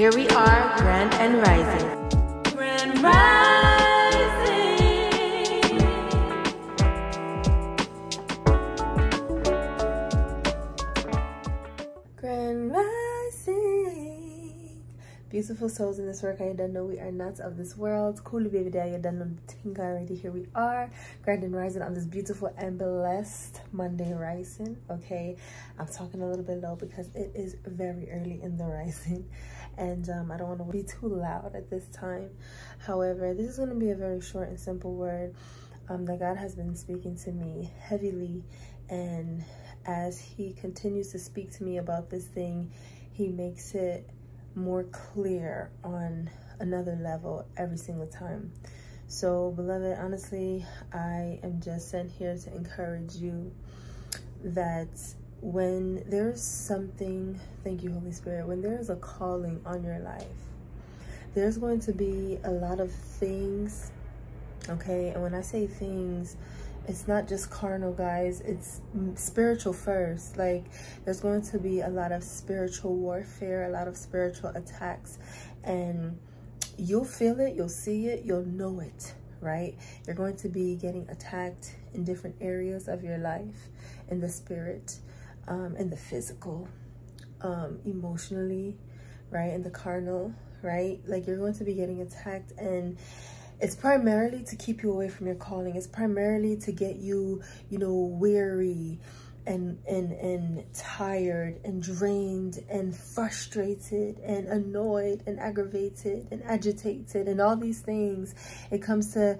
Here we are, grand and rising. Grand rising. Beautiful souls in this work, I don't know we are not of this world. Cool baby there, you don't know the already. Here we are, grand and rising on this beautiful and blessed Monday rising. Okay, I'm talking a little bit low because it is very early in the rising and um, I don't want to be too loud at this time. However, this is going to be a very short and simple word um, that God has been speaking to me heavily and as he continues to speak to me about this thing, he makes it more clear on another level every single time. So, beloved, honestly, I am just sent here to encourage you that when there's something, thank you, Holy Spirit, when there's a calling on your life, there's going to be a lot of things, okay? And when I say things, it's not just carnal, guys. It's spiritual first. Like, there's going to be a lot of spiritual warfare, a lot of spiritual attacks. And you'll feel it, you'll see it, you'll know it, right? You're going to be getting attacked in different areas of your life in the spirit um, in the physical, um, emotionally, right? In the carnal, right? Like you're going to be getting attacked and it's primarily to keep you away from your calling. It's primarily to get you, you know, weary and and and tired and drained and frustrated and annoyed and aggravated and agitated and all these things. It comes to,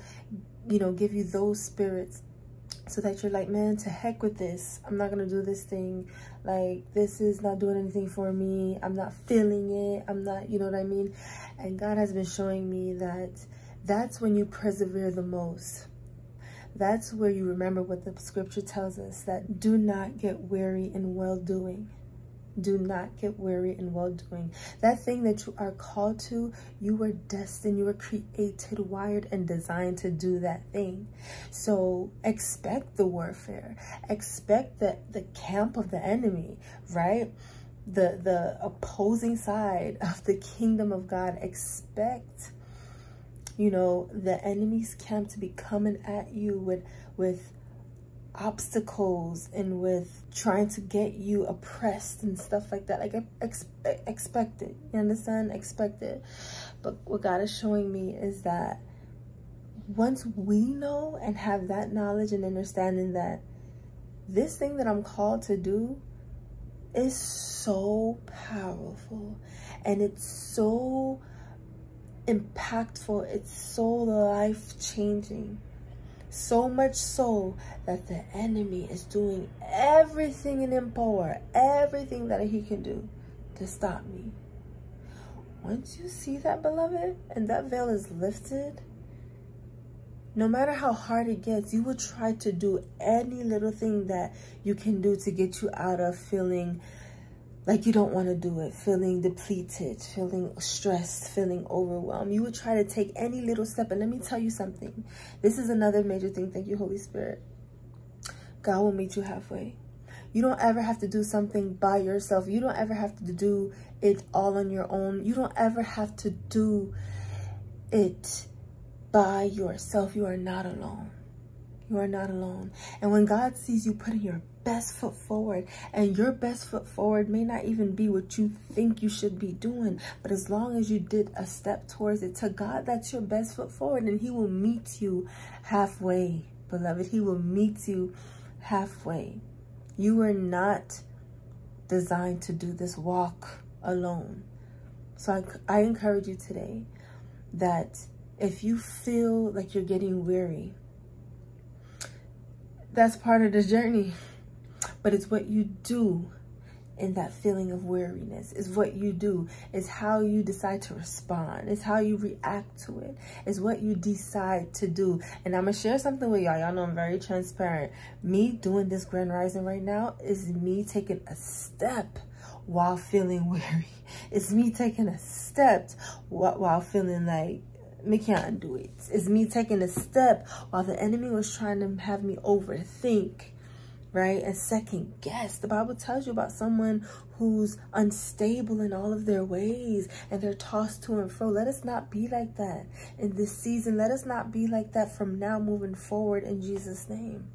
you know, give you those spirits so that you're like, man, to heck with this. I'm not to do this thing. Like, this is not doing anything for me. I'm not feeling it. I'm not, you know what I mean? And God has been showing me that that's when you persevere the most. That's where you remember what the scripture tells us, that do not get weary in well-doing. Do not get weary in well doing. That thing that you are called to, you were destined, you were created, wired, and designed to do that thing. So expect the warfare. Expect the, the camp of the enemy, right? The, the opposing side of the kingdom of God. Expect, you know, the enemy's camp to be coming at you with, with obstacles and with trying to get you oppressed and stuff like that. Like ex expect it. You understand? Expect it. But what god is showing me is that once we know and have that knowledge and understanding that this thing that i'm called to do is so powerful and it's so impactful it's so life changing so much so that the enemy is doing everything in him power, everything that he can do to stop me. Once you see that, beloved, and that veil is lifted, no matter how hard it gets, you will try to do any little thing that you can do to get you out of feeling like you don't want to do it, feeling depleted, feeling stressed, feeling overwhelmed. You would try to take any little step. And let me tell you something. This is another major thing. Thank you, Holy Spirit. God will meet you halfway. You don't ever have to do something by yourself. You don't ever have to do it all on your own. You don't ever have to do it by yourself. You are not alone. You are not alone. And when God sees you putting your best foot forward. And your best foot forward may not even be what you think you should be doing. But as long as you did a step towards it to god that's your best foot forward. And he will meet you halfway beloved. He will meet you halfway. You were not designed to do this walk alone. So I, I encourage you today that if you feel like you're getting weary that's part of the journey but it's what you do in that feeling of weariness. Is what you do. Is how you decide to respond. It's how you react to it. Is what you decide to do. And i'm gonna share something with y'all. Y'all know i'm very transparent. Me doing this grand rising right now is me taking a step while feeling weary. It's me taking a step while feeling like me can't do it. It's me taking a step while the enemy was trying to have me overthink right? And second guess. The Bible tells you about someone who's unstable in all of their ways and they're tossed to and fro. Let us not be like that in this season. Let us not be like that from now moving forward in Jesus' name.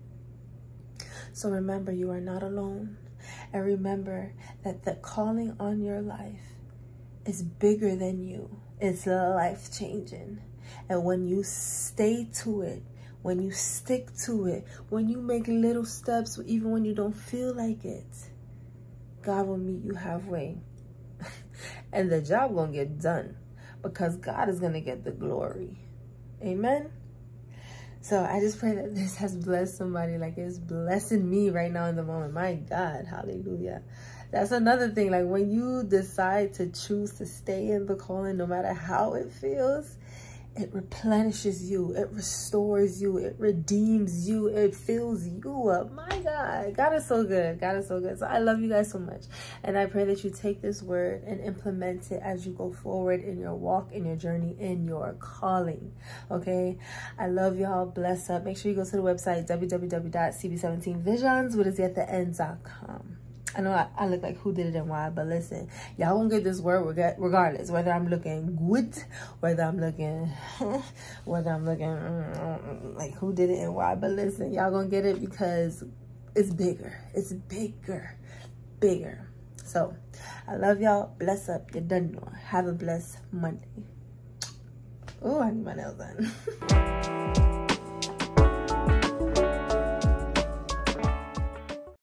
So remember, you are not alone. And remember that the calling on your life is bigger than you. It's life changing. And when you stay to it, when you stick to it, when you make little steps, even when you don't feel like it, God will meet you halfway. and the job won't get done because God is going to get the glory. Amen. So I just pray that this has blessed somebody like it's blessing me right now in the moment. My God, hallelujah. That's another thing. Like when you decide to choose to stay in the calling, no matter how it feels, it replenishes you. It restores you. It redeems you. It fills you up. My god. God is so good. God is so good. So i love you guys so much. And i pray that you take this word and implement it as you go forward in your walk in your journey in your calling. Okay? I love y'all. Bless up. Make sure you go to the website www.cb17visions what is at the end.com I know I, I, look like who did it and why, but listen, y'all gonna get this word regardless, whether I'm looking good, whether I'm looking, whether I'm looking mm, like who did it and why. But listen, y'all gonna get it because it's bigger. It's bigger, bigger. So I love y'all. Bless up. You're done. Have a blessed Monday. Oh, I need my nails done.